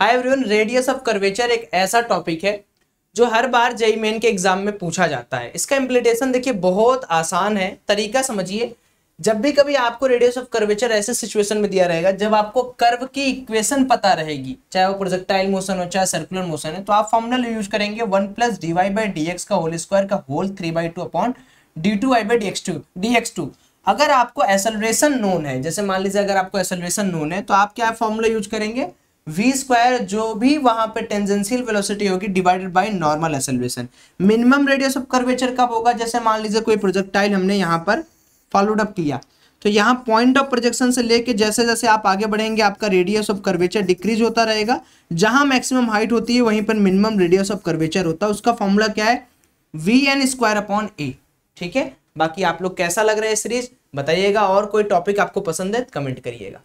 Hi everyone radius of curvature एक ऐसा topic है, जो हर बार जेई मेन के एग्ज़ाम में पूछा जाता है। इसका इम्प्लीटेशन देखिए, बहुत आसान है। तरीका समझिए। जब भी कभी आपको रेडियस ऑफ़ कर्वेचर ऐसे सिचुएशन में दिया रहेगा, जब आपको कर्व की इक्वेशन पता रहेगी, चाहे वो प्रोजेक्टाइल मोशन हो, चाहे सर्कुलर मोशन है तो आप फॉर्मुला यूज़ करेंगे one plus d y by d x का होल स्क्वायर का whole three by two upon d two y by d x two d x two अगर आपको एसलरेशन नोन है, जैसे मान लीजिए अगर आपको एसलरेशन नोन है तो आप क्या फॉर्मूला यूज़ करेंगे? वी स्क्वायर जो भी वहाँ पे टेंजेंशियल वेलोसिटी होगी divided by normal acceleration minimum radius of curvature कब होगा? जैसे मान लीजिए कोई प्रोजेक्टाइल हमने यहाँ पर फॉलोड अप किया। तो यहाँ पॉइंट ऑफ़ प्रोजेक्शन से लेके जैसे जैसे आप आगे बढ़ेंगे, आपका रेडियस ऑफ़ कर्वेचर डिक्रीज होता रहेगा। जहाँ मैक्सिमम हाइट होती है, वहीं पर मिनिमम रेडियस ऑफ़ कर्वेचर होता है। उसका फॉर्मूला क्या है? V n square upon a ठीक है? बाकी आप लोग कैसा लग रहा है सीरीज़ बताइएगा और कोई टॉपिक आपको पसंद है कमेंट करिएगा।